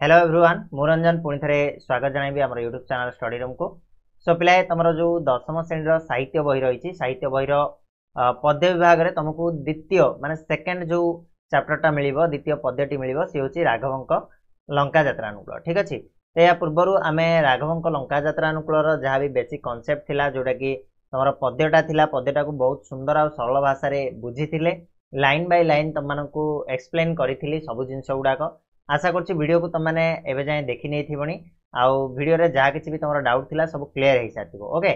Hello everyone ମୁଁ ରଞ୍ଜନ ପୁଣି ଥରେ ସ୍ୱାଗତ ଜଣାଇବି ଆମର ୟୁଟ୍ୟୁବ୍ ଚ୍ୟାନେଲ୍ ଷ୍ଟଡି ରୁମ୍କୁ ସୋ ପିଲାଏ ତୁମର ଯେଉଁ ଦଶମ ଶ୍ରେଣୀର ସାହିତ୍ୟ ବହି ରହିଛି ସାହିତ୍ୟ ବହିର ପଦ୍ୟ ବିଭାଗରେ ତୁମକୁ ଦ୍ୱିତୀୟ ମାନେ ସେକେଣ୍ଡ ଯେଉଁ ଚାପ୍ଟରଟା ମିଳିବ ଦ୍ୱିତୀୟ ପଦ୍ୟଟି ମିଳିବ ସେ ହେଉଛି ରାଘବଙ୍କ ଲଙ୍କା ଯାତ୍ରାନୁକୂଳ ଠିକ୍ ଅଛି? ତ ଏହା ପୂର୍ବରୁ ଆମେ ରାଘବଙ୍କ ଲଙ୍କା ଯାତ୍ରାନୁକୂଳର ଯାହା ବି ବେସିକ୍ କନସେପ୍ଟ ଥିଲା ଯେଉଁଟାକି ତୁମର ପଦ୍ୟଟା ଥିଲା ପଦ୍ୟଟାକୁ ବହୁତ ସୁନ୍ଦର ଆଉ ସରଳ ଭାଷାରେ ବୁଝିଥିଲେ ଲାଇନ୍ ବାଇ ଲାଇନ୍ ତୁମମାନଙ୍କୁ ଏକ୍ସପ୍ଲେନ୍ କରିଥିଲି ସବୁ ଜିନିଷ ଗୁଡ଼ାକ। ଆଶା କରୁଛି ଭିଡ଼ିଓକୁ ତୁମମାନେ ଏବେ ଯାଏଁ ଦେଖି ନେଇଥିବଣି। ଆଉ ଭିଡ଼ିଓରେ ଯାହା କିଛି ବି ତୁମର ଡାଉଟ୍ ଥିଲା ସବୁ କ୍ଲିୟର ହେଇସାରିଥିବ ଓକେ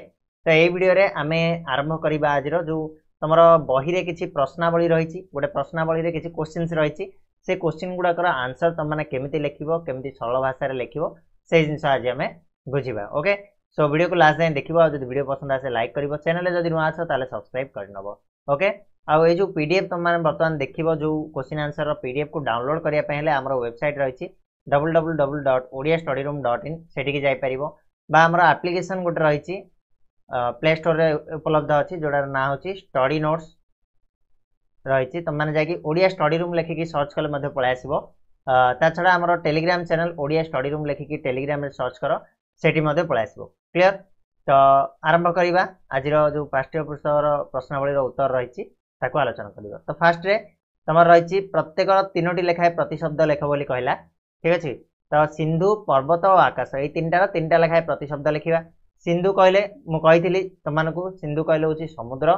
ତ ଏଇ ଭିଡ଼ିଓରେ ଆମେ ଆରମ୍ଭ କରିବା ଆଜିର ଯେଉଁ ତୁମର ବହିରେ କିଛି ପ୍ରଶ୍ନାବଳୀ ରହିଛି ଗୋଟେ ପ୍ରଶ୍ନାବଳୀରେ କିଛି କୋଶ୍ଚିନ୍ସ ରହିଛି ସେ କୋଶ୍ଚିନ୍ ଗୁଡ଼ାକର ଆନ୍ସର ତୁମମାନେ କେମିତି ଲେଖିବ କେମିତି ସରଳ ଭାଷାରେ ଲେଖିବ ସେଇ ଜିନିଷ ଆଜି ଆମେ ବୁଝିବା ଓକେ ସୋ ଭିଡ଼ିଓକୁ ଲାଷ୍ଟ ଯାଏଁ ଦେଖିବ ଆଉ ଯଦି ଭିଡ଼ିଓ ପସନ୍ଦ ଆସେ ଲାଇକ୍ କରିବ ଚ୍ୟାନେଲରେ ଯଦି ନୂଆ ଆସ ତାହେଲେ ସବସ୍କ୍ରାଇବ୍ କରିନେବ ଓକେ ଆଉ ଏଇ ଯେଉଁ ପି ଡି ଏଫ୍ ତୁମମାନେ ବର୍ତ୍ତମାନ ଦେଖିବ ଯେଉଁ କୋଶ୍ଚିନ୍ ଆନ୍ସରର ପି ଡି ଏଫ୍କୁ ଡାଉନଲୋଡ଼ କରିବା ପାଇଁ ହେଲେ ଆମର ୱେବସାଇଟ୍ ରହିଛି double double double dot Odia study room dot in ସେଠିକି ଯାଇପାରିବ ବା ଆମର ଆପ୍ଲିକେସନ୍ ଗୋଟେ ରହିଛି ପ୍ଲେ ଷ୍ଟୋରରେ ଉପଲବ୍ଧ ଅଛି ଯେଉଁଟାର ନାଁ ହେଉଛି ଷ୍ଟଡି ନୋଟ୍ସ ରହିଛି ତୁମମାନେ ଯାଇକି ଓଡ଼ିଆ ଷ୍ଟଡି ରୁମ୍ ଲେଖିକି ସର୍ଚ୍ଚ କଲେ ମଧ୍ୟ ପଳାଇ ଆସିବ ତା ଛଡ଼ା ଆମର Telegram channel Odia study room ଲେଖିକି ଟେଲିଗ୍ରାମରେ ସର୍ଚ୍ଚ କର ସେଠି ମଧ୍ୟ ପଳାଇ ଆସିବ କ୍ଲିଅର ତ ଆରମ୍ଭ କରିବା ଆଜିର ଯେଉଁ ପାଷ୍ଟ୍ୟ ପୁସ୍ତକର ପ୍ରଶ୍ନାବଳୀର ଉତ୍ତର ରହିଛି ତାକୁ ଆଲୋଚନା କରିବା। ତ ଫାର୍ଷ୍ଟରେ ତୁମର ରହିଛି ପ୍ରତ୍ୟେକର ତିନୋଟି ଲେଖାଏ ପ୍ରତିଶବ୍ଦ ଲେଖ ବୋଲି କହିଲା। ଠିକ୍ ଅଛି? ତ ସିନ୍ଧୁ ପର୍ବତ ଓ ଆକାଶ ଏଇ ତିନିଟାର ତିନିଟା ଲେଖାଏ ପ୍ରତିଶବ୍ଦ ଲେଖିବା। ସିନ୍ଧୁ କହିଲେ ମୁଁ କହିଥିଲି ତୁମମାନଙ୍କୁ ସିନ୍ଧୁ କହିଲେ ହେଉଛି ସମୁଦ୍ର।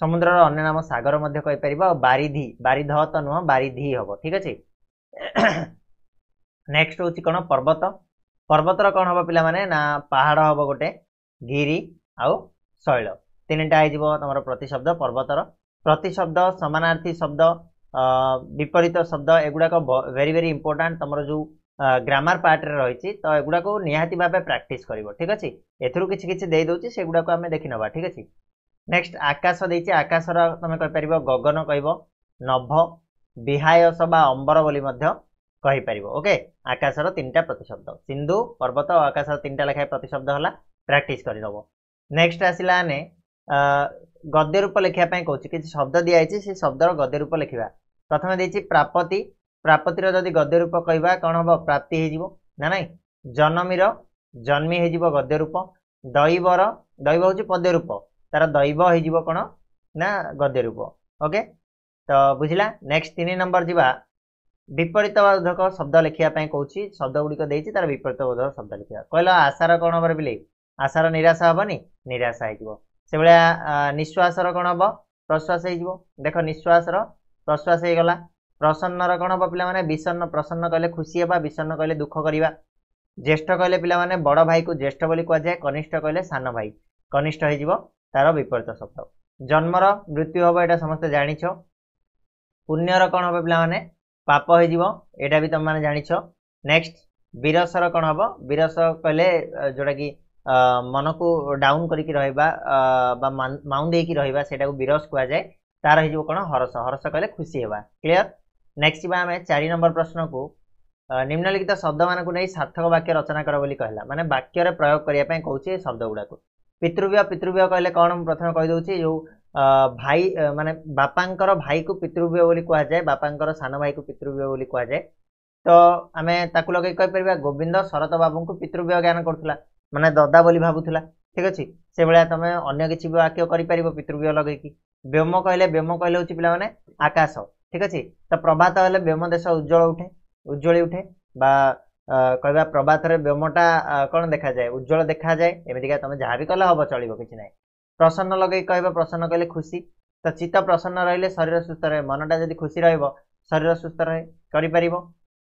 ସମୁଦ୍ରର ଅନ୍ୟ ନାମ ସାଗର ମଧ୍ୟ କହିପାରିବ ଆଉ ବାରିଧି ବାରିଧ ତ ନୁହଁ ବାରିଧି ହେବ। ଠିକ୍ ଅଛି? ନେକ୍ସଟ ହେଉଛି କ'ଣ? ପର୍ବତ। ପର୍ବତର କ'ଣ ହେବ ପିଲାମାନେ? ନା ପାହାଡ଼ ହେବ ଗୋଟେ ଗିରି ଆଉ ଶୈଳ। ତିନିଟା ହେଇଯିବ ତୁମର ପ୍ରତିଶବ୍ଦ ପର୍ବତର। ପ୍ରତିଶବ୍ଦ ସମାନାର୍ଥୀ ଶବ୍ଦ ବିପରୀତ ଶବ୍ଦ ଏଗୁଡ଼ାକ ଭେରି ଭେରି ଇମ୍ପୋର୍ଟାଣ୍ଟ ତୁମର ଯେଉଁ ଗ୍ରାମାର ପାର୍ଟରେ ରହିଛି ତ ଏଗୁଡ଼ାକୁ ନିହାତି ଭାବେ ପ୍ରାକ୍ଟିସ୍ କରିବ ଠିକ୍ ଅଛି? ଏଥିରୁ କିଛି କିଛି ଦେଇଦେଉଛି ସେଗୁଡ଼ାକୁ ଆମେ ଦେଖିନେବା ଠିକ୍ ଅଛି? ନେକ୍ସଟ ଆକାଶ ଦେଇଛି ଆକାଶର ତୁମେ କହିପାରିବ ଗଗନ କହିବ ନଭ ବିହାୟସ ବା ଅମ୍ବର ବୋଲି ମଧ୍ୟ କହିପାରିବ ଓକେ ଆକାଶର ତିନିଟା ପ୍ରତିଶବ୍ଦ ସିନ୍ଧୁ ପର୍ବତ ଆକାଶର ତିନିଟା ଲେଖାଏଁ ପ୍ରତିଶବ୍ଦ ହେଲା ପ୍ରାକ୍ଟିସ୍ କରିଦେବ। ନେକ୍ସଟ ଆସିଲା ଆମେ ଗଦ୍ୟ ରୂପ ଲେଖିବା ପାଇଁ କହୁଛି। କିଛି ଶବ୍ଦ ଦିଆଯାଇଛି ସେ ଶବ୍ଦର ଗଦ୍ୟ ରୂପ ଲେଖିବା। ପ୍ରଥମେ ଦେଇଛି ପ୍ରାପତି। ପ୍ରାପତିର ଯଦି ଗଦ୍ୟ ରୂପ କହିବା କ'ଣ ହେବ? ପ୍ରାପ୍ତି ହେଇଯିବ। ନା ନାଇଁ? ଜନମୀର ଜନ୍ମୀ ହେଇଯିବ ଗଦ୍ୟ ରୂପ ଦୈବର ଦୈବ ହେଉଛି ପଦ୍ୟ ରୂପ ତାର ଦୈବ ହେଇଯିବ କ'ଣ? ନା ଗଦ୍ୟ ରୂପ ଓକେ ତ ବୁଝିଲା? ନେକ୍ସଟ ତିନି ନମ୍ବର ଯିବା। ବିପରୀତ ବୋଧକ ଶବ୍ଦ ଲେଖିବା ପାଇଁ କହୁଛି। ଶବ୍ଦ ଗୁଡ଼ିକ ଦେଇଛି ତାର ବିପରୀତ ବୋଧକ ଶବ୍ଦ ଲେଖିବା। କହିଲ ଆଶାର କ'ଣ ହେବ ବିଲେଇ? ଆଶାର ନିରାଶା ହେବନି? ନିରାଶା ହେଇଯିବ। ସେଭଳିଆ ନିଶ୍ୱାସର କ'ଣ ହେବ? ପ୍ରଶ୍ୱାସ ହେଇଯିବ। ଦେଖ ନିଶ୍ୱାସର ପ୍ରଶ୍ୱାସ ହେଇଗଲା। ପ୍ରସନ୍ନର କ'ଣ ହେବ ପିଲାମାନେ? ବିଷନ୍ନ ପ୍ରସନ୍ନ କହିଲେ ଖୁସି ହେବା ବିଷନ୍ନ କହିଲେ ଦୁଃଖ କରିବା। ଜ୍ୟେଷ୍ଠ କହିଲେ ପିଲାମାନେ ବଡ଼ ଭାଇକୁ ଜ୍ୟେଷ୍ଠ ବୋଲି କୁହାଯାଏ କନିଷ୍ଠ କହିଲେ ସାନ ଭାଇ। କନିଷ୍ଠ ହେଇଯିବ ତାର ବିପରୀତ ଶବ୍ଦ। ଜନ୍ମର ମୃତ୍ୟୁ ହେବ ଏଇଟା ସମସ୍ତେ ଜାଣିଛ। ପୁଣ୍ୟର କ'ଣ ହେବ ପିଲାମାନେ? ପାପ ହେଇଯିବ ଏଇଟା ବି ତୁମମାନେ ଜାଣିଛ। ନେକ୍ସଟ ବିରସର କ'ଣ ହେବ? ବିରସ କହିଲେ ଯେଉଁଟାକି ମନକୁ ଡାଉନ୍ କରିକି ରହିବା ବା ମାଉଣ୍ଡ ହେଇକି ରହିବା ସେଇଟାକୁ ବିରସ କୁହାଯାଏ। ତାର ହେଇଯିବ କ'ଣ? ହରସ। ହରସ କହିଲେ ଖୁସି ହେବା। କ୍ଲିଅର ନେକ୍ସଟ ଯିବା ଆମେ ଚାରି ନମ୍ବର ପ୍ରଶ୍ନକୁ ନିମ୍ନଲିଖିତ ଶବ୍ଦମାନଙ୍କୁ ନେଇ ସାର୍ଥକ ବାକ୍ୟ ରଚନା କର ବୋଲି କହିଲା। ମାନେ ବାକ୍ୟରେ ପ୍ରୟୋଗ କରିବା ପାଇଁ କହୁଛି ଏ ଶବ୍ଦ ଗୁଡ଼ାକୁ। ପିତୃବ୍ୟ ପିତୃବ୍ୟ କହିଲେ କ'ଣ? ମୁଁ ପ୍ରଥମେ କହିଦେଉଛି ଯେଉଁ ଭାଇ ମାନେ ବାପାଙ୍କର ଭାଇକୁ ପିତୃବ୍ୟ ବୋଲି କୁହାଯାଏ ବାପାଙ୍କର ସାନ ଭାଇକୁ ପିତୃବ୍ୟ ବୋଲି କୁହାଯାଏ। ତ ଆମେ ତାକୁ ଲଗେଇ କହିପାରିବା ଗୋବିନ୍ଦ ଶରତ ବାବୁଙ୍କୁ ପିତୃବ୍ୟ ଜ୍ଞାନ କରୁଥିଲା। ମାନେ ଦଦା ବୋଲି ଭାବୁଥିଲା ଠିକ୍ ଅଛି? ସେଭଳିଆ ତମେ ଅନ୍ୟ କିଛି ବି ବାକ୍ୟ କରିପାରିବ ପିତୃବ୍ୟ ଲଗେଇକି। ବ୍ୟୋମ କହିଲେ ବ୍ୟୋମ କହିଲେ ହେଉଛି ପିଲାମାନେ ଆକାଶ ଠିକ୍ ଅଛି? ତ ପ୍ରଭାତ ହେଲେ ବ୍ୟୋମ ଦେଶ ଉଜ୍ଜଳ ଉଠେ ଉଜ୍ଜଳି ଉଠେ ବା କହିବା ପ୍ରଭାତରେ ବ୍ୟୋମଟା କ'ଣ ଦେଖାଯାଏ? ଉଜ୍ଜଳ ଦେଖାଯାଏ ଏମିତିକା ତମେ ଯାହା ବି କଲେ ହେବ ଚଳିବ କିଛି ନାହିଁ। ପ୍ରସନ୍ନ ଲଗେଇକି କହିବ ପ୍ରସନ୍ନ କହିଲେ ଖୁସି। ତ ଚିତ୍ତ ପ୍ରସନ୍ନ ରହିଲେ ଶରୀର ସୁସ୍ଥ ରହେ ମନଟା ଯଦି ଖୁସି ରହିବ ଶରୀର ସୁସ୍ଥ ରହେ କରିପାରିବ।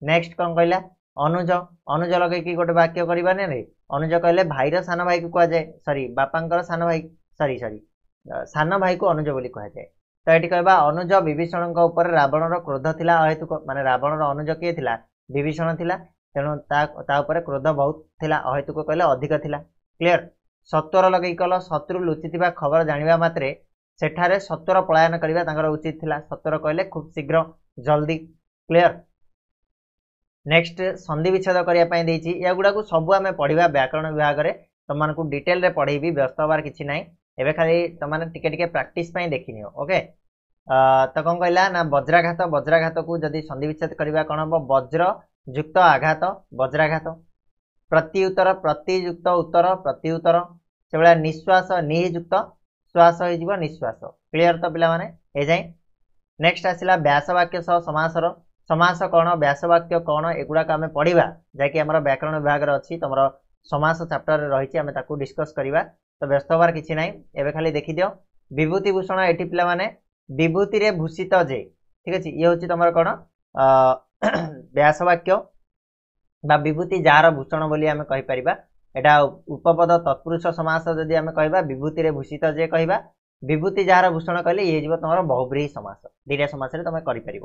ନେକ୍ସଟ କ'ଣ କହିଲା? ଅନୁଜ ଅନୁଜ ଲଗେଇକି ଗୋଟେ ବାକ୍ୟ କରିବାନି ରେ ଅନୁଜ କହିଲେ ଭାଇର ସାନ ଭାଇକୁ କୁହାଯାଏ ସରି ବାପାଙ୍କର ସାନ ଭାଇ ସରି ସରି ସାନ ଭାଇକୁ ଅନୁଜ ବୋଲି କୁହାଯାଏ। ତ ଏଠି କହିବା ଅନୁଜ ବିଭୀଷଣଙ୍କ ଉପରେ ରାବଣର କ୍ରୋଧ ଥିଲା ଅହେତୁକ ମାନେ ରାବଣର ଅନୁଜ କିଏ ଥିଲା? ବିଭୀଷଣ ଥିଲା ତେଣୁ ତା ତା ଉପରେ କ୍ରୋଧ ବହୁତ ଥିଲା ଅହେତୁକ କହିଲେ ଅଧିକ ଥିଲା। କ୍ଲିଅର ସତ୍ୱର ଲଗେଇକି କଲ ଶତ୍ରୁ ଲୁଚିଥିବା ଖବର ଜାଣିବା ମାତ୍ରେ ସେଠାରେ ସତ୍ୱର ପଳାୟନ କରିବା ତାଙ୍କର ଉଚିତ ଥିଲା। ସତ୍ୱର କହିଲେ ଖୁବ୍ ଶୀଘ୍ର ଜଲ୍ଦି। କ୍ଲିଅର ନେକ୍ସଟ ସନ୍ଧି ବିଚ୍ଛେଦ କରିବା ପାଇଁ ଦେଇଛି। ଏଗୁଡ଼ାକୁ ସବୁ ଆମେ ପଢ଼ିବା ବ୍ୟାକରଣ ବିଭାଗରେ। ତୁମମାନଙ୍କୁ ଡିଟେଲରେ ପଢ଼େଇବି ବ୍ୟସ୍ତ ହେବାର କିଛି ନାହିଁ। ଏବେ ଖାଲି ତୁମମାନେ ଟିକେ ଟିକେ ପ୍ରାକ୍ଟିସ୍ ପାଇଁ ଦେଖିନିଅ ଓକେ ତ କ'ଣ କହିଲା ନା ବଜ୍ରାଘାତ ବଜ୍ରାଘାତକୁ ଯଦି ସନ୍ଧି ବିଚ୍ଛେଦ କରିବା କ'ଣ ହେବ? ବଜ୍ର ଯୁକ୍ତ ଆଘାତ ବଜ୍ରାଘାତ। ପ୍ରତି ଉତ୍ତର ପ୍ରତିଯୁକ୍ତ ଉତ୍ତର ପ୍ରତି ଉତ୍ତର ସେଭଳିଆ ନିଶ୍ୱାସ ନିଯୁକ୍ତ ଶ୍ୱାସ ହେଇଯିବ ନିଶ୍ୱାସ। କ୍ଲିୟର ତ ପିଲାମାନେ? ଏଯାଏଁ ନେକ୍ସଟ ଆସିଲା ବ୍ୟାସ ବାକ୍ୟ ସହ ସମାସର। ସମାସ କ'ଣ ବ୍ୟାସ ବାକ୍ୟ କ'ଣ ଏଗୁଡ଼ାକ ଆମେ ପଢ଼ିବା। ଯାହାକି ଆମର ବ୍ୟାକରଣ ବିଭାଗରେ ଅଛି ତମର ସମାସ ଚାପ୍ଟରରେ ରହିଛି ଆମେ ତାକୁ ଡିସ୍କସ୍ କରିବା। ତ ବ୍ୟସ୍ତ ହେବାର କିଛି ନାହିଁ ଏବେ ଖାଲି ଦେଖିଦିଅ। ବିଭୂତି ଭୂଷଣ ଏଠି ପିଲାମାନେ ବିଭୂତିରେ ଭୂଷିତ ଯେ ଠିକ ଅଛି ଇଏ ହେଉଛି ତମର କ'ଣ? ବ୍ୟାସ ବାକ୍ୟ ବା ବିଭୂତି ଯାହାର ଭୂଷଣ ବୋଲି ଆମେ କହିପାରିବା। ଏଇଟା ଉପପଦ ତତ୍ପୁରୁଷ ସମାସ ଯଦି ଆମେ କହିବା ବିଭୂତିରେ ଭୂଷିତ ଯେ କହିବା ବିଭୂତି ଯାହାର ଭୂଷଣ କହିଲେ ଇଏ ଯିବ ତମର ବହୁବ୍ରୀହି ସମାସ। ଦୁଇଟା ସମାସରେ ତମେ କରିପାରିବ।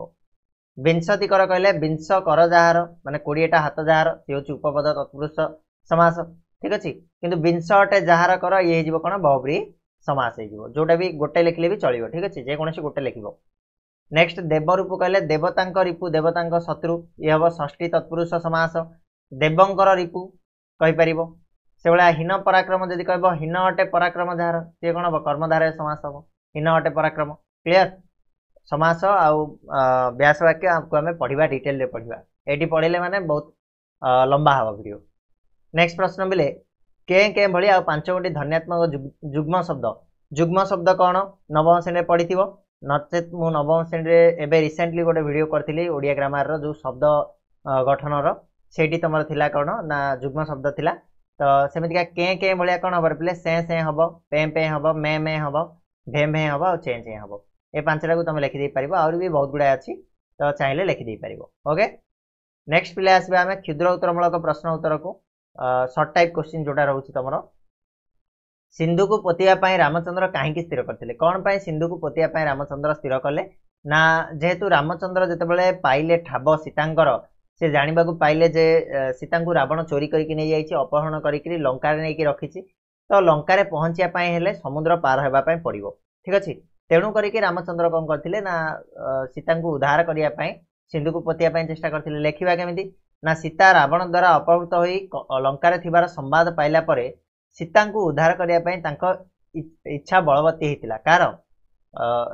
ବିଂଶତି କର କହିଲେ ବିଂଶ କର ଯାହାର ମାନେ କୋଡ଼ିଏଟା ହାତ ଯାହାର ସିଏ ହେଉଛି ଉପପଦ ତତ୍ପୁରୁଷ ସମାସ ଠିକ ଅଛି? କିନ୍ତୁ ବିଂଶ ଅଟେ ଯାହାର କର ଇଏ ହେଇଯିବ କ'ଣ? ବହୁବ୍ରୀହି ସମାସ ହେଇଯିବ। ଯୋଉଟା ବି ଗୋଟେ ଲେଖିଲେ ବି ଚଳିବ ଠିକ ଅଛି? ଯେକୌଣସି ଗୋଟେ ଲେଖିବ। ନେକ୍ସଟ ଦେବରୂପ କହିଲେ ଦେବତାଙ୍କ ରିପୁ ଦେବତାଙ୍କ ଶତ୍ରୁ ଇଏ ହେବ ଷଷ୍ଠୀ ତତ୍ପୁରୁଷ ସମାସ। ଦେବଙ୍କର ରିପୁ କହିପାରିବ। ସେଭଳିଆ ହୀନ ପରାକ୍ରମ ଯଦି କହିବ ହୀନ ଅଟେ ପରାକ୍ରମ ଯାହାର ସିଏ କ'ଣ ହେବ? କର୍ମଧାରୟ ସମାସ ହେବ। ହୀନ ଅଟେ ପରାକ୍ରମ। କ୍ଲିୟର ସମାସ ଆଉ ବ୍ୟାସ ବାକ୍ୟକୁ ଆମେ ପଢ଼ିବା ଡିଟେଲରେ ପଢ଼ିବା। ଏଇଠି ପଢ଼ିଲେ ମାନେ ବହୁତ ଲମ୍ବା ହେବ ଭିଡ଼ିଓ ନେକ୍ସଟ ପ୍ରଶ୍ନ ବିଲେ କେ କେ ଭଳି ଆଉ ପାଞ୍ଚ ଗୋଟି ଧନ୍ୟାତ୍ମକ ଯୁଗ୍ମ ଶବ୍ଦ। ଯୁଗ୍ମ ଶବ୍ଦ କ'ଣ? ନବମ ଶ୍ରେଣୀରେ ପଢ଼ିଥିବ। ନଚେତ୍ ମୁଁ ନବମ ଶ୍ରେଣୀରେ ଏବେ ରିସେଣ୍ଟଲି ଗୋଟେ ଭିଡ଼ିଓ କରିଥିଲି ଓଡ଼ିଆ ଗ୍ରାମାରର ଯେଉଁ ଶବ୍ଦ ଗଠନର। ସେଇଠି ତୁମର ଥିଲା କ'ଣ? ନା ଯୁଗ୍ମ ଶବ୍ଦ ଥିଲା। ତ ସେମିତିକା କେ କେ ଭଳିଆ କ'ଣ ହେବ ପିଲେ ସେ ସେ ହେବ ପେଁ ପେଁ ହେବ ମେ ମେ ହେବ ଭେ ଭେ ହେବ ଆଉ ଚେଁ ଚେଁ ହେବ। ଏ ପାଞ୍ଚଟାକୁ ତୁମେ ଲେଖିଦେଇପାରିବ ଆହୁରି ବି ବହୁତ ଗୁଡ଼ାଏ ଅଛି। ତ ଚାହିଁଲେ ଲେଖିଦେଇପାରିବ ଓକେ ନେକ୍ସଟ ପିଲା ଆସିବା ଆମେ କ୍ଷୁଦ୍ର ଉତ୍ତରମୂଳକ ପ୍ରଶ୍ନ ଉତ୍ତରକୁ। ସର୍ଟ ଟାଇପ୍ କୋଶ୍ଚିନ୍ ଯେଉଁଟା ରହୁଛି ତୁମର। ସିନ୍ଧୁକୁ ପୋତିବା ପାଇଁ ରାମଚନ୍ଦ୍ର କାହିଁକି ସ୍ଥିର କରିଥିଲେ? କ'ଣ ପାଇଁ ସିନ୍ଧୁକୁ ପୋତିବା ପାଇଁ ରାମଚନ୍ଦ୍ର ସ୍ଥିର କଲେ? ନା ଯେହେତୁ ରାମଚନ୍ଦ୍ର ଯେତେବେଳେ ପାଇଲେ ଠାବ ସୀତାଙ୍କର ସେ ଜାଣିବାକୁ ପାଇଲେ ଯେ ସୀତାଙ୍କୁ ରାବଣ ଚୋରି କରିକି ନେଇଯାଇଛି ଅପହରଣ କରିକି ଲଙ୍କାରେ ନେଇକି ରଖିଛି ତ ଲଙ୍କାରେ ପହଞ୍ଚିବା ପାଇଁ ହେଲେ ସମୁଦ୍ର ପାର ହେବା ପାଇଁ ପଡ଼ିବ। ଠିକ ଅଛି? ତେଣୁ କରିକି ରାମଚନ୍ଦ୍ର କ'ଣ କରିଥିଲେ ନା ସୀତାଙ୍କୁ ଉଦ୍ଧାର କରିବା ପାଇଁ ସିନ୍ଧୁକୁ ପୋତିବା ପାଇଁ ଚେଷ୍ଟା କରିଥିଲେ। ଲେଖିବା କେମିତି? ନା ସୀତା ରାବଣ ଦ୍ୱାରା ଅପହୃତ ହୋଇ ଲଙ୍କାରେ ଥିବାର ସମ୍ବାଦ ପାଇଲା ପରେ ସୀତାଙ୍କୁ ଉଦ୍ଧାର କରିବା ପାଇଁ ତାଙ୍କ ଇଚ୍ଛା ବଳବତୀ ହେଇଥିଲା। କାହାର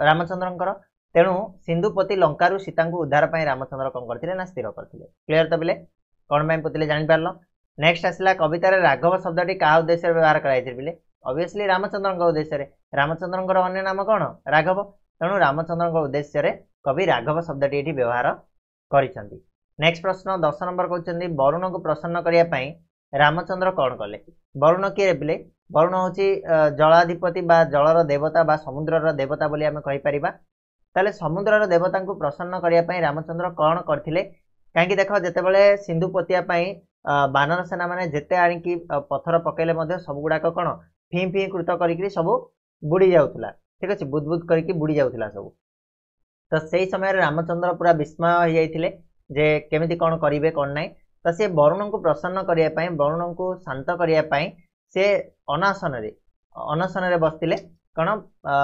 ରାମଚନ୍ଦ୍ରଙ୍କର ତେଣୁ ସିନ୍ଧୁପତି ଲଙ୍କାରୁ ସୀତାଙ୍କୁ ଉଦ୍ଧାର ପାଇଁ ରାମଚନ୍ଦ୍ର କ'ଣ କରିଥିଲେ ନା ସ୍ଥିର କରିଥିଲେ। କ୍ଲିୟର ତ ବିଲେ କ'ଣ ପାଇଁ ପୋତିଲେ ଜାଣିପାରିଲ? ନେକ୍ସଟ ଆସିଲା କବିତାରେ ରାଘବ ଶବ୍ଦଟି କାହା ଉଦ୍ଦେଶ୍ୟରେ ବ୍ୟବହାର କରାଯାଇଥିଲା ଅବଭିୟସଲି ରାମଚନ୍ଦ୍ରଙ୍କ ଉଦ୍ଦେଶ୍ୟରେ ରାମଚନ୍ଦ୍ରଙ୍କର ଅନ୍ୟ ନାମ କ'ଣ ରାଘବ ତେଣୁ ରାମଚନ୍ଦ୍ରଙ୍କ ଉଦ୍ଦେଶ୍ୟରେ କବି ରାଘବ ଶବ୍ଦଟି ଏଠି ବ୍ୟବହାର କରିଛନ୍ତି ନେକ୍ସଟ ପ୍ରଶ୍ନ ଦଶ ନମ୍ବର କହୁଛନ୍ତି ବରୁଣକୁ ପ୍ରସନ୍ନ କରିବା ପାଇଁ ରାମଚନ୍ଦ୍ର କ'ଣ କଲେ ବରୁଣ କିଏ ପିଲେ ବରୁଣ ହେଉଛି ଜଳାଧିପତି ବା ଜଳର ଦେବତା ବା ସମୁଦ୍ରର ଦେବତା ବୋଲି ଆମେ କହିପାରିବା ତାହେଲେ ସମୁଦ୍ରର ଦେବତାଙ୍କୁ ପ୍ରସନ୍ନ କରିବା ପାଇଁ ରାମଚନ୍ଦ୍ର କ'ଣ କରିଥିଲେ କାହିଁକି ଦେଖ ଯେତେବେଳେ ସିନ୍ଧୁ ପୋତିବା ପାଇଁ ବାନର ସେନା ମାନେ ଯେତେ ଆଣିକି ପଥର ପକେଇଲେ ମଧ୍ୟ ସବୁଗୁଡ଼ାକ କ'ଣ ଫିଁ ଫିଁ କୃତ କରିକି ସବୁ ବୁଡ଼ି ଯାଉଥିଲା। ଠିକ ଅଛି ବୁଦ ବୁଦ କରିକି ବୁଡ଼ି ଯାଉଥିଲା ସବୁ। ତ ସେଇ ସମୟରେ ରାମଚନ୍ଦ୍ର ପୁରା ବିସ୍ମୟ ହେଇଯାଇଥିଲେ ଯେ କେମିତି କ'ଣ କରିବେ କ'ଣ ନାହିଁ। ତ ସେ ବରୁଣଙ୍କୁ ପ୍ରସନ୍ନ କରିବା ପାଇଁ ବରୁଣଙ୍କୁ ଶାନ୍ତ କରିବା ପାଇଁ ସେ ଅନାସନରେ ଅନଶନରେ ବସିଥିଲେ। କ'ଣ?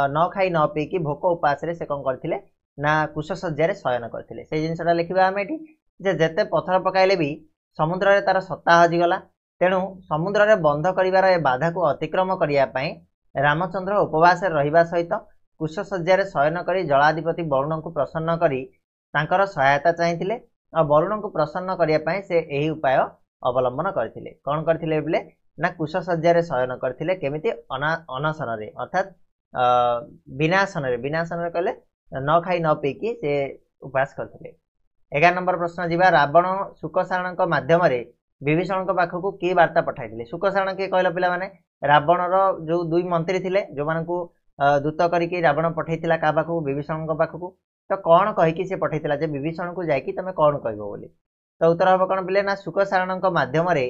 ନ ଖାଇ ନ ପିଇକି ଭୋକ ଉପାସରେ ସେ କ'ଣ କରିଥିଲେ? ନା କୁଶଶଯ୍ୟାରେ ଶୟନ କରିଥିଲେ। ସେଇ ଜିନିଷଟା ଲେଖିବା ଆମେ ଏଠି ଯେ ଯେତେ ପଥର ପକାଇଲେ ବି ସମୁଦ୍ରରେ ତାର ସତ୍ତା ହଜିଗଲା। ତେଣୁ ସମୁଦ୍ରରେ ବନ୍ଧ କରିବାର ଏ ବାଧାକୁ ଅତିକ୍ରମ କରିବା ପାଇଁ ରାମଚନ୍ଦ୍ର ଉପବାସରେ ରହିବା ସହିତ କୁଶଶଯ୍ୟାରେ ଶୟନ କରି ଜଳାଧିପତି ବରୁଣଙ୍କୁ ପ୍ରସନ୍ନ କରି ତାଙ୍କର ସହାୟତା ଚାହିଁଥିଲେ ଆଉ ବରୁଣଙ୍କୁ ପ୍ରସନ୍ନ କରିବା ପାଇଁ ସେ ଏହି ଉପାୟ ଅବଲମ୍ବନ କରିଥିଲେ। କ'ଣ କରିଥିଲେ ବୋଲେ ନା କୁଶଶଯ୍ୟାରେ ଶୟନ କରିଥିଲେ କେମିତି? ଅନଶନରେ ଅର୍ଥାତ୍ ବିନାଶନରେ। ବିନାଶନରେ କଲେ ନ ଖାଇ ନ ପିଇକି ସେ ଉପବାସ କରିଥିଲେ। ଏଗାର ନମ୍ବର ପ୍ରଶ୍ନ ଯିବା। ରାବଣ ଶୁକସାରଣଙ୍କ ମାଧ୍ୟମରେ ବିଭୀଷଣଙ୍କ ପାଖକୁ କି ବାର୍ତ୍ତା ପଠାଇଥିଲେ? ଶୁକସାରଣ କିଏ କହିଲ ପିଲାମାନେ? ରାବଣର ଯେଉଁ ଦୁଇ ମନ୍ତ୍ରୀ ଥିଲେ ଯେଉଁମାନଙ୍କୁ ଦୂତ କରିକି ରାବଣ ପଠାଇଥିଲା କାହା ପାଖକୁ? ବିଭୀଷଣଙ୍କ ପାଖକୁ? ତ କ'ଣ କହିକି ସେ ପଠାଇଥିଲା ଯେ ବିଭୀଷଣକୁ ଯାଇକି ତମେ କ'ଣ କହିବ ବୋଲି? ତ ଉତ୍ତର ହେବ କ'ଣ ପିଲେ ନା ଶୁକସାରଣଙ୍କ ମାଧ୍ୟମରେ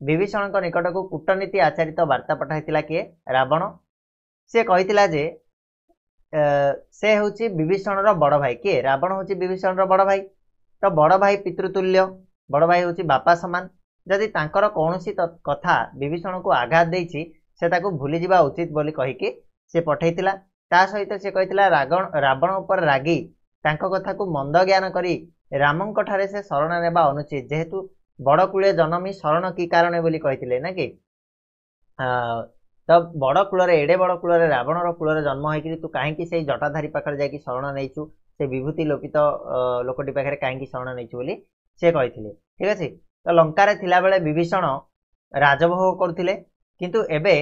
ବିଭୀଷଣଙ୍କ ନିକଟକୁ କୂଟନୀତି ଆଚାରିତ ବାର୍ତ୍ତା ପଠାଇଥିଲା କିଏ? ରାବଣ। ସେ କହିଥିଲା ଯେ ସେ ହେଉଛି ବିଭୀଷଣର ବଡ଼ ଭାଇ। କିଏ? ରାବଣ ହେଉଛି ବିଭୀଷଣର ବଡ଼ ଭାଇ। ତ ବଡ଼ ଭାଇ ପିତୃତୁଲ୍ୟ ବଡ଼ ଭାଇ ହେଉଛି ବାପା ସମାନ। ଯଦି ତାଙ୍କର କୌଣସି କଥା ବିଭୀଷଣକୁ ଆଘାତ ଦେଇଛି ସେ ତାକୁ ଭୁଲିଯିବା ଉଚିତ ବୋଲି କହିକି ସେ ପଠାଇଥିଲା। ତା ସହିତ ସେ କହିଥିଲା ରାବଣ ଉପରେ ରାଗି ତାଙ୍କ କଥାକୁ ମନ୍ଦ ଜ୍ଞାନ କରି ରାମଙ୍କ ଠାରେ ସେ ଶରଣ ନେବା ଅନୁଚିତ। ଯେହେତୁ ବଡ଼ କୂଳେ ଜନମୀ ଶରଣ କି କାରଣ ବୋଲି କହିଥିଲେ ନା କି? ତ ବଡ଼ କୂଳରେ ଏଡ଼େ ବଡ଼ କୂଳରେ ରାବଣର କୂଳରେ ଜନ୍ମ ହେଇକିରି ତୁ କାହିଁକି ସେଇ ଜଟାଧାରୀ ପାଖରେ ଯାଇକି ଶରଣ ନେଇଛୁ? ସେ ବିଭୂତି ଲୋପିତ ଲୋକଟି ପାଖରେ କାହିଁକି ଶରଣ ନେଇଛୁ? ବୋଲି ସେ କହିଥିଲେ। ଠିକ ଅଛି? ତ ଲଙ୍କାରେ ଥିଲାବେଳେ ବିଭୀଷଣ ରାଜଭୋଗ କରୁଥିଲେ। କିନ୍ତୁ ଏବେ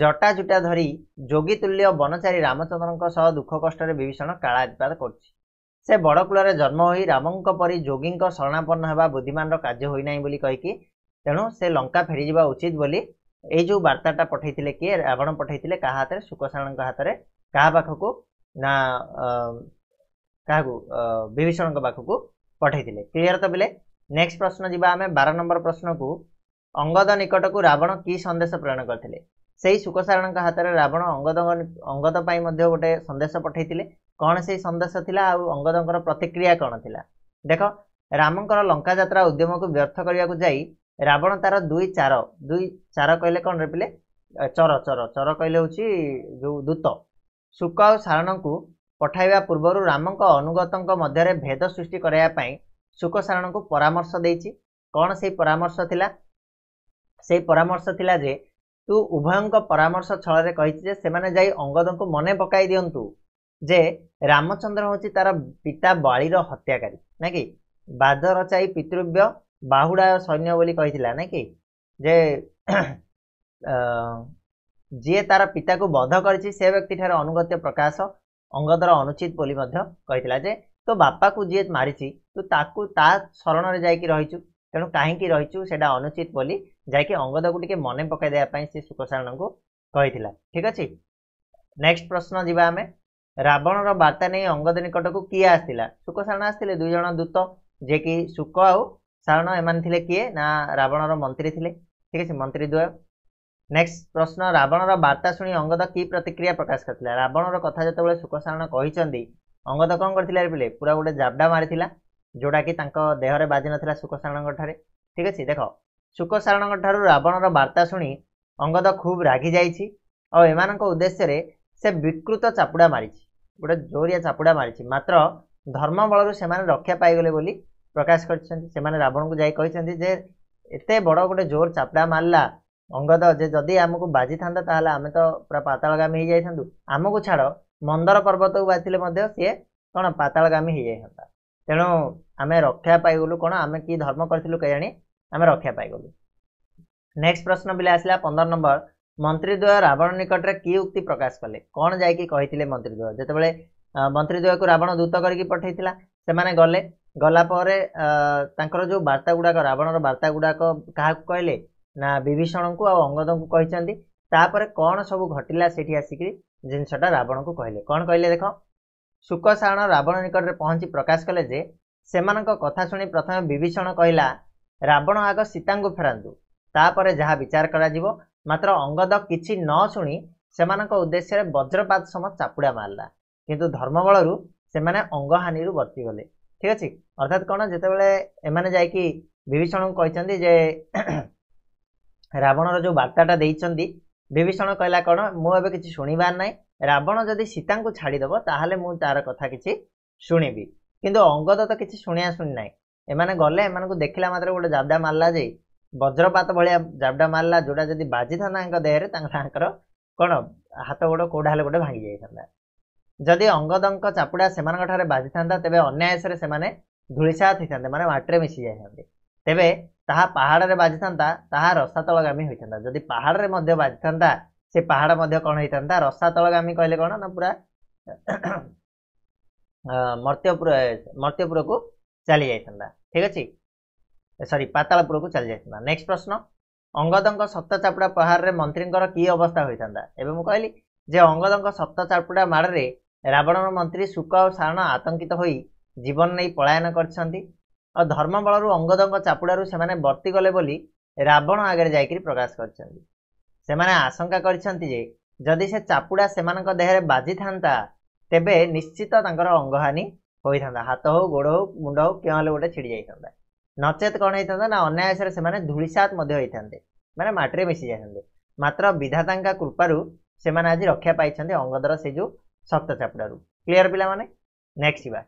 ଜଟା ଜୁଟା ଧରି ଯୋଗୀ ତୁଲ୍ୟ ବନଚାରୀ ରାମଚନ୍ଦ୍ରଙ୍କ ସହ ଦୁଃଖ କଷ୍ଟରେ ବିଭୀଷଣ କାଳାତିପାତ କରୁଛି। ସେ ବଡ଼ କୂଳରେ ଜନ୍ମ ହୋଇ ରାମଙ୍କ ପରି ଯୋଗୀଙ୍କ ଶରଣାପନ୍ନ ହେବା ବୁଦ୍ଧିମାନର କାର୍ଯ୍ୟ ହୋଇନାହିଁ ବୋଲି କହିକି ତେଣୁ ସେ ଲଙ୍କା ଫେରିଯିବା ଉଚିତ ବୋଲି ଏଇ ଯେଉଁ ବାର୍ତ୍ତାଟା ପଠେଇଥିଲେ କିଏ? ରାବଣ ପଠେଇଥିଲେ କାହା ହାତରେ? ଶୁକସାଣଙ୍କ ହାତରେ? କାହା ପାଖକୁ? ନା କାହାକୁ? ବିଭୀଷଣଙ୍କ ପାଖକୁ ପଠେଇଥିଲେ। କ୍ଲିୟର ତ ପିଲେ? ନେକ୍ସଟ ପ୍ରଶ୍ନ ଯିବା ଆମେ ବାର ନମ୍ବର ପ୍ରଶ୍ନକୁ। ଅଙ୍ଗଦ ନିକଟକୁ ରାବଣ କି ସନ୍ଦେଶ ପ୍ରେରଣ କରିଥିଲେ? ସେଇ ଶୁକସାରଣଙ୍କ ହାତରେ ରାବଣ ଅଙ୍ଗଦ ଅଙ୍ଗଦ ପାଇଁ ମଧ୍ୟ ଗୋଟେ ସନ୍ଦେଶ ପଠେଇଥିଲେ। କ'ଣ ସେଇ ସନ୍ଦେଶ ଥିଲା ଆଉ ଅଙ୍ଗଦଙ୍କର ପ୍ରତିକ୍ରିୟା କ'ଣ ଥିଲା? ଦେଖ ରାମଙ୍କର ଲଙ୍କା ଯାତ୍ରା ଉଦ୍ୟମକୁ ବ୍ୟର୍ଥ କରିବାକୁ ଯାଇ ରାବଣ ତାର ଦୁଇ ଚାର ଦୁଇ ଚାର କହିଲେ କ'ଣ ପିଲେ? ଚର ଚର। ଚର କହିଲେ ହେଉଛି ଯେଉଁ ଦୂତ। ଶୁକ ଆଉ ସାରଣଙ୍କୁ ପଠାଇବା ପୂର୍ବରୁ ରାମଙ୍କ ଅନୁଗତଙ୍କ ମଧ୍ୟରେ ଭେଦ ସୃଷ୍ଟି କରାଇବା ପାଇଁ ଶୁକ ସାରଣଙ୍କୁ ପରାମର୍ଶ ଦେଇଛି। କ'ଣ ସେଇ ପରାମର୍ଶ ଥିଲା? ସେଇ ପରାମର୍ଶ ଥିଲା ଯେ ତୁ ଉଭୟଙ୍କ ପରାମର୍ଶ ଛଳରେ କହିଛି ଯେ ସେମାନେ ଯାଇ ଅଙ୍ଗଦଙ୍କୁ ମନେ ପକାଇ ଦିଅନ୍ତୁ ଯେ ରାମଚନ୍ଦ୍ର ହେଉଛି ତାର ପିତା ବାଳିର ହତ୍ୟାକାରୀ ନାଇଁ କି? ବାଦ ରଚାଇ ପିତୃବ୍ୟ ବାହୁଡ଼ା ସୈନ୍ୟ ବୋଲି କହିଥିଲା ନାଇଁ କି? ଯେ ଯିଏ ତାର ପିତାକୁ ବଧ କରିଛି ସେ ବ୍ୟକ୍ତିଠାରେ ଅନୁଗତ୍ୟ ପ୍ରକାଶ ଅଙ୍ଗଦର ଅନୁଚିତ ବୋଲି ମଧ୍ୟ କହିଥିଲା ଯେ ତୋ ବାପାକୁ ଯିଏ ମାରିଛି ତୁ ତାକୁ ତା ଶରଣରେ ଯାଇକି ରହିଛୁ ତେଣୁ କାହିଁକି ରହିଛୁ ସେଇଟା ଅନୁଚିତ ବୋଲି ଯାଇକି ଅଙ୍ଗଦକୁ ଟିକେ ମନେ ପକାଇ ଦେବା ପାଇଁ ସେ ଶୁକସାରଣଙ୍କୁ କହିଥିଲା। ଠିକ ଅଛି? ନେକ୍ସଟ ପ୍ରଶ୍ନ ଯିବା ଆମେ। ରାବଣର ବାର୍ତ୍ତା ନେଇ ଅଙ୍ଗଦ ନିକଟକୁ କିଏ ଆସିଥିଲା ଶୁକସାରଣ ଆସିଥିଲେ ଦୁଇ ଜଣ ଦୂତ ଯିଏକି ଶୁକ ଆଉ ସାରଣ ଏମାନେ ଥିଲେ କିଏ? ନା ରାବଣର ମନ୍ତ୍ରୀ ଥିଲେ? ଠିକ ଅଛି ମନ୍ତ୍ରୀ ଦ୍ୱୟ। ନେକ୍ସଟ ପ୍ରଶ୍ନ ରାବଣର ବାର୍ତ୍ତା ଶୁଣି ଅଙ୍ଗଦ କି ପ୍ରତିକ୍ରିୟା ପ୍ରକାଶ କରିଥିଲା? ରାବଣର କଥା ଯେତେବେଳେ ଶୁକସାରଣ କହିଛନ୍ତି ଅଙ୍ଗଦ କ'ଣ କରିଥିଲା ପିଲେ ପୁରା ଗୋଟେ ଜାବଡ଼ା ମାରିଥିଲା ଯେଉଁଟାକି ତାଙ୍କ ଦେହରେ ବାଜିନଥିଲା ଶୁକସାରଣଙ୍କ ଠାରେ। ଠିକ ଅଛି ଦେଖ ଶୁକସାରଣଙ୍କ ଠାରୁ ରାବଣର ବାର୍ତ୍ତା ଶୁଣି ଅଙ୍ଗଦ ଖୁବ୍ ରାଗି ଯାଇଛି ଆଉ ଏମାନଙ୍କ ଉଦ୍ଦେଶ୍ୟରେ ସେ ବିକୃତ ଚାପୁଡ଼ା ମାରିଛି ଗୋଟେ ଜୋରିଆ ଚାପୁଡ଼ା ମାରିଛି। ମାତ୍ର ଧର୍ମ ବଳରୁ ସେମାନେ ରକ୍ଷା ପାଇଗଲେ ବୋଲି ପ୍ରକାଶ କରିଛନ୍ତି। ସେମାନେ ରାବଣଙ୍କୁ ଯାଇ କହିଛନ୍ତି ଯେ ଏତେ ବଡ଼ ଗୋଟେ ଜୋର ଚାପୁଡ଼ା ମାରିଲା ଅଙ୍ଗଦ ଯେ ଯଦି ଆମକୁ ବାଜିଥାନ୍ତା ତାହେଲେ ଆମେ ତ ପୁରା ପାତାଳଗାମୀ ହେଇଯାଇଥାନ୍ତୁ। ଆମକୁ ଛାଡ଼ ମନ୍ଦର ପର୍ବତକୁ ବାଜିଥିଲେ ମଧ୍ୟ ସିଏ କ'ଣ ପାତାଳଗାମୀ ହେଇଯାଇଥାନ୍ତା। ତେଣୁ ଆମେ ରକ୍ଷା ପାଇଗଲୁ କ'ଣ? ଆମେ କି ଧର୍ମ କରିଥିଲୁ କେଜାଣି? ଆମେ ରକ୍ଷା ପାଇଗଲୁ। ନେକ୍ସଟ ପ୍ରଶ୍ନ ପିଲା ଆସିଲା ପନ୍ଦର ନମ୍ବର। ମନ୍ତ୍ରୀଦ୍ୱୟ ରାବଣ ନିକଟରେ କି ଉକ୍ତି ପ୍ରକାଶ କଲେ? କ'ଣ ଯାଇକି କହିଥିଲେ ମନ୍ତ୍ରୀଦ୍ୱୟ? ଯେତେବେଳେ ମନ୍ତ୍ରୀଦ୍ୱୟକୁ ରାବଣ ଦୂତ କରିକି ପଠେଇଥିଲା ସେମାନେ ଗଲେ। ଗଲା ପରେ ତାଙ୍କର ଯେଉଁ ବାର୍ତ୍ତା ଗୁଡ଼ାକ ରାବଣର ବାର୍ତ୍ତା ଗୁଡ଼ାକ କାହାକୁ କହିଲେ? ନା ବିଭୀଷଣଙ୍କୁ ଆଉ ଅଙ୍ଗଦଙ୍କୁ କହିଛନ୍ତି। ତାପରେ କ'ଣ ସବୁ ଘଟିଲା ସେଠି ଆସିକିରି? ଜିନିଷଟା ରାବଣକୁ କହିଲେ। କ'ଣ କହିଲେ ଦେଖ? ଶୁକସାରଣ ରାବଣ ନିକଟରେ ପହଞ୍ଚି ପ୍ରକାଶ କଲେ ଯେ ସେମାନଙ୍କ କଥା ଶୁଣି ପ୍ରଥମେ ବିଭୀଷଣ କହିଲା ରାବଣ ଆଗ ସୀତାଙ୍କୁ ଫେରାନ୍ତୁ। ତାପରେ ଯାହା ବିଚାର କରାଯିବ ମାତ୍ର ଅଙ୍ଗଦ କିଛି ନ ଶୁଣି ସେମାନଙ୍କ ଉଦ୍ଦେଶ୍ୟରେ ବଜ୍ରପାତ ସମ ଚାପୁଡ଼ା ମାରିଲା। କିନ୍ତୁ ଧର୍ମବଳରୁ ସେମାନେ ଅଙ୍ଗହାନିରୁ ବର୍ତ୍ତିଗଲେ। ଠିକ ଅଛି? ଅର୍ଥାତ୍ କ'ଣ? ଯେତେବେଳେ ଏମାନେ ଯାଇକି ବିଭୀଷଣଙ୍କୁ କହିଛନ୍ତି ଯେ ରାବଣର ଯେଉଁ ବାର୍ତ୍ତାଟା ଦେଇଛନ୍ତି ବିଭୀଷଣ କହିଲା କ'ଣ? ମୁଁ ଏବେ କିଛି ଶୁଣିବାର ନାହିଁ। ରାବଣ ଯଦି ସୀତାଙ୍କୁ ଛାଡ଼ିଦେବ ତାହେଲେ ମୁଁ ତାର କଥା କିଛି ଶୁଣିବି। କିନ୍ତୁ ଅଙ୍ଗଦ ତ କିଛି ଶୁଣିଆ ଶୁଣି ନାହିଁ। ଏମାନେ ଗଲେ ଏମାନଙ୍କୁ ଦେଖିଲା ମାତ୍ର ଗୋଟେ ଜାବଡ଼ା ମାରିଲା ଯେ ବଜ୍ରପାତ ଭଳିଆ ଜାବଡ଼ା ମାରିଲା ଯେଉଁଟା ଯଦି ବାଜିଥାନ୍ତା ତାଙ୍କ ଦେହରେ ତାଙ୍କର କ'ଣ ହାତ ଗୋଡ଼ କେଉଁଟା ହେଲେ ଗୋଟେ ଭାଙ୍ଗି ଯାଇଥାନ୍ତା। ଯଦି ଅଙ୍ଗଦଙ୍କ ଚାପୁଡ଼ା ସେମାନଙ୍କ ଠାରେ ବାଜିଥାନ୍ତା ତେବେ ଅନ୍ୟାୟସରେ ସେମାନେ ଧୂଳିସାତ ହେଇଥାନ୍ତେ ମାନେ ମାଟିରେ ମିଶି ଯାଇଥାନ୍ତେ। ତେବେ ତାହା ପାହାଡ଼ରେ ବାଜିଥାନ୍ତା ତାହା ରସାତଳଗାମୀ ହୋଇଥାନ୍ତା। ଯଦି ପାହାଡ଼ରେ ମଧ୍ୟ ବାଜିଥାନ୍ତା ସେ ପାହାଡ଼ ମଧ୍ୟ କ'ଣ ହେଇଥାନ୍ତା? ରସାତଳଗାମୀ କହିଲେ କ'ଣ ନା ପୁରା ମର୍ତ୍ତ୍ୟପୁର ମର୍ତ୍ତ୍ୟପୁରକୁ ଚାଲି ଯାଇଥାନ୍ତା ଠିକ ଅଛି? ସରି ପାତାଳପୁରକୁ ଚାଲି ଯାଇଥାନ୍ତା ନେକ୍ସଟ ପ୍ରଶ୍ନ। ଅଙ୍ଗଦଙ୍କ ସପ୍ତ ଚାପୁଡ଼ା ପାହାଡ଼ରେ ମନ୍ତ୍ରୀଙ୍କର କି ଅବସ୍ଥା ହୋଇଥାନ୍ତା? ଏବେ ମୁଁ କହିଲି ଯେ ଅଙ୍ଗଦଙ୍କ ସପ୍ତ ଚାପୁଡ଼ା ମାଡ଼ରେ ରାବଣର ମନ୍ତ୍ରୀ ଶୁକ ଆଉ ସାରଣ ଆତଙ୍କିତ ହୋଇ ଜୀବନ ନେଇ ପଳାୟନ କରିଛନ୍ତି। ଆଉ ଧର୍ମ ବଳରୁ ଅଙ୍ଗଦଙ୍କ ଚାପୁଡ଼ାରୁ ସେମାନେ ବର୍ତ୍ତିଗଲେ ବୋଲି ରାବଣ ଆଗରେ ଯାଇକରି ପ୍ରକାଶ କରିଛନ୍ତି। ସେମାନେ ଆଶଙ୍କା କରିଛନ୍ତି ଯେ ଯଦି ସେ ଚାପୁଡ଼ା ସେମାନଙ୍କ ଦେହରେ ବାଜିଥାନ୍ତା ତେବେ ନିଶ୍ଚିତ ତାଙ୍କର ଅଙ୍ଗହାନି ହୋଇଥାନ୍ତା। ହାତ ହଉ ଗୋଡ଼ ହଉ ମୁଣ୍ଡ ହଉ କେଉଁ ହେଲେ ଗୋଟେ ଛିଡ଼ି ଯାଇଥାନ୍ତା। ନଚେତ କ'ଣ ହେଇଥାନ୍ତା ନା ଅନ୍ୟାୟସରେ ସେମାନେ ଧୂଳିସାତ ମଧ୍ୟ ହେଇଥାନ୍ତେ। ମାନେ ମାଟିରେ ମିଶି ଯାଇଥାନ୍ତେ। ମାତ୍ର ବିଧାତାଙ୍କ କୃପାରୁ ସେମାନେ ଆଜି ରକ୍ଷା ପାଇଛନ୍ତି ଅଙ୍ଗଦର ସେ ଯେଉଁ ସପ୍ତ ଚାପୁଡ଼ାରୁ। କ୍ଲିଅର ପିଲାମାନେ? ନେକ୍ସଟ ଯିବା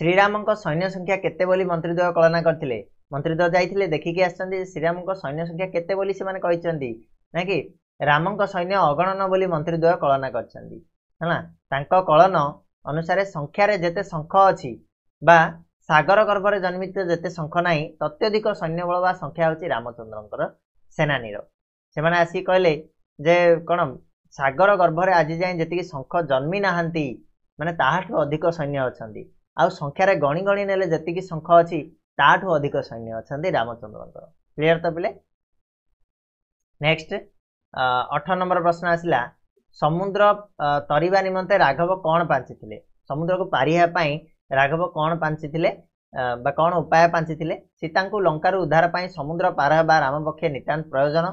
ଶ୍ରୀରାମଙ୍କ ସୈନ୍ୟ ସଂଖ୍ୟା କେତେ ବୋଲି ମନ୍ତ୍ରୀଦ୍ୱୟ କଳନା କରିଥିଲେ? ମନ୍ତ୍ରୀଦ୍ୱୟ ଯାଇଥିଲେ ଦେଖିକି ଆସିଛନ୍ତି ଶ୍ରୀରାମଙ୍କ ସୈନ୍ୟ ସଂଖ୍ୟା କେତେ ବୋଲି ସେମାନେ କହିଛନ୍ତି ନା କି? ରାମଙ୍କ ସୈନ୍ୟ ଅଗଣନ ବୋଲି ମନ୍ତ୍ରୀଦ୍ୱୟ କଳନା କରିଛନ୍ତି ହେଲା? ତାଙ୍କ କଳନ ଅନୁସାରେ ସଂଖ୍ୟାରେ ଯେତେ ଶଙ୍ଖ ଅଛି ବା ସାଗର ଗର୍ଭରେ ଜନ୍ମିତ ଯେତେ ଶଙ୍ଖ ନାହିଁ ତତ୍ୟଧିକ ସୈନ୍ୟବଳ ବା ସଂଖ୍ୟା ହେଉଛି ରାମଚନ୍ଦ୍ରଙ୍କର ସେନାନୀର। ସେମାନେ ଆସିକି କହିଲେ ଯେ କ'ଣ ସାଗର ଗର୍ଭରେ ଆଜି ଯାଏଁ ଯେତିକି ଶଙ୍ଖ ଜନ୍ମି ନାହାନ୍ତି ମାନେ ତାହାଠୁ ଅଧିକ ସୈନ୍ୟ ଅଛନ୍ତି। ଆଉ ସଂଖ୍ୟାରେ ଗଣି ଗଣି ନେଲେ ଯେତିକି ଶଙ୍ଖ ଅଛି ତାଠୁ ଅଧିକ ସୈନ୍ୟ ଅଛନ୍ତି ରାମଚନ୍ଦ୍ରଙ୍କର। କ୍ଲିୟର ତ ପିଲେ? ନେକ୍ସଟ ଅଠର ନମ୍ବର ପ୍ରଶ୍ନ ଆସିଲା ସମୁଦ୍ର ତରିବା ନିମନ୍ତେ ରାଘବ କ'ଣ ପାଞ୍ଚିଥିଲେ? ସମୁଦ୍ରକୁ ପାରିବା ପାଇଁ ରାଘବ କ'ଣ ପାଞ୍ଚିଥିଲେ? ବା କ'ଣ ଉପାୟ ପାଞ୍ଚିଥିଲେ? ସୀତାଙ୍କୁ ଲଙ୍କାରୁ ଉଦ୍ଧାର ପାଇଁ ସମୁଦ୍ର ପାର ହେବା ରାମ ପକ୍ଷେ ନିତାନ୍ତ ପ୍ରୟୋଜନ।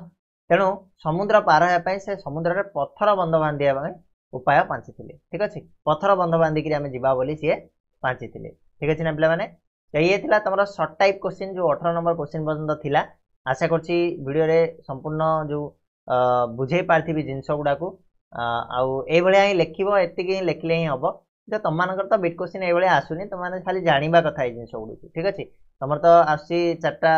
ତେଣୁ ସମୁଦ୍ର ପାର ହେବା ପାଇଁ ସେ ସମୁଦ୍ରରେ ପଥର ବନ୍ଧ ବାନ୍ଧିବା ପାଇଁ ଉପାୟ ପାଞ୍ଚିଥିଲେ। ଠିକ ଅଛି? ପଥର ବନ୍ଧ ବାନ୍ଧିକିରି ଆମେ ଯିବା ବୋଲି ସିଏ ପାଞ୍ଚିଥିଲେ ଠିକ ଅଛି ନା ପିଲାମାନେ? ଇଏ ଥିଲା ତମର ସର୍ଟ ଟାଇପ୍ କୋଶ୍ଚିନ୍ ଯେଉଁ ଅଠର ନମ୍ବର କୋଶ୍ଚିନ୍ ପର୍ଯ୍ୟନ୍ତ ଥିଲା। ଆଶା କରୁଛି ଭିଡ଼ିଓରେ ସମ୍ପୂର୍ଣ୍ଣ ଯେଉଁ ବୁଝେଇ ପାରିଥିବି ଜିନିଷ ଗୁଡ଼ାକୁ। ଆଉ ଏଇଭଳିଆ ହିଁ ଲେଖିବ ଏତିକି ହିଁ ଲେଖିଲେ ହିଁ ହେବ। ଯେ ତମମାନଙ୍କର ତ ବିଟ୍ କୋଶ୍ଚିନ୍ ଏଇଭଳିଆ ଆସୁନି ତମମାନେ ଖାଲି ଜାଣିବା କଥା ଏଇ ଜିନିଷ ଗୁଡ଼ିକୁ ଠିକ ଅଛି? ତମର ତ ଆସୁଛି ଚାରିଟା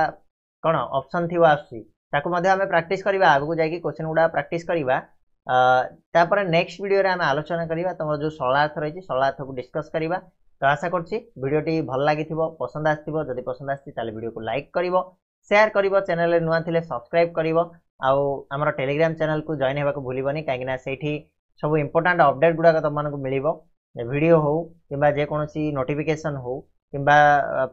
କ'ଣ ଅପସନ୍ ଥିବ ଆସୁଛି। ତାକୁ ମଧ୍ୟ ଆମେ ପ୍ରାକ୍ଟିସ୍ କରିବା ଆଗକୁ ଯାଇକି କୋଶ୍ଚିନ୍ ଗୁଡ଼ା ପ୍ରାକ୍ଟିସ୍ କରିବା। ତାପରେ ନେକ୍ସଟ ଭିଡ଼ିଓରେ ଆମେ ଆଲୋଚନା କରିବା ତମର ଯେଉଁ ସରଳାର୍ଥ ରହିଛି ସରଳାର୍ଥକୁ ଡିସ୍କସ୍ କରିବା। ତ ଆଶା କରୁଛି ଭିଡ଼ିଓଟି ଭଲ ଲାଗିଥିବ ପସନ୍ଦ ଆସିଥିବ ଯଦି ପସନ୍ଦ ଆସିଛି ତାହେଲେ ଭିଡ଼ିଓକୁ ଲାଇକ୍ କରିବ ସେୟାର କରିବ ଚ୍ୟାନେଲରେ ନୂଆ ଥିଲେ ସବସ୍କ୍ରାଇବ୍ କରିବ। ଆଉ ଆମର ଟେଲିଗ୍ରାମ ଚ୍ୟାନେଲକୁ ଜଏନ୍ ହେବାକୁ ଭୁଲିବନି କାହିଁକିନା ସେଇଠି ସବୁ ଇମ୍ପୋର୍ଟାଣ୍ଟ ଅପଡେଟ୍ ଗୁଡ଼ାକ ତୁମମାନଙ୍କୁ ମିଳିବ। ଭିଡ଼ିଓ ହଉ କିମ୍ବା ଯେକୌଣସି ନୋଟିଫିକେସନ୍ ହଉ କିମ୍ବା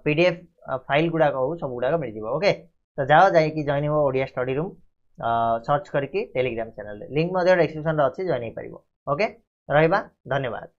ପି ଡି ଏଫ୍ ଫାଇଲ୍ ଗୁଡ଼ାକ ହଉ ସବୁ ଗୁଡ଼ାକ ମିଳିଯିବ ଓକେ ତ ଯାଅ ଯାଇକି ଜଏନ୍ ହେବ ଓଡ଼ିଆ ଷ୍ଟଡି ରୁମ୍ ସର୍ଚ୍ଚ କରିକି ଟେଲିଗ୍ରାମ ଚ୍ୟାନେଲରେ ଲିଙ୍କ୍ ମଧ୍ୟ ଡେସ୍କ୍ରିପ୍ସନ୍ରେ ଅଛି ଜଏନ୍ ହେଇପାରିବ ଓକେ ରହିବା ଧନ୍ୟବାଦ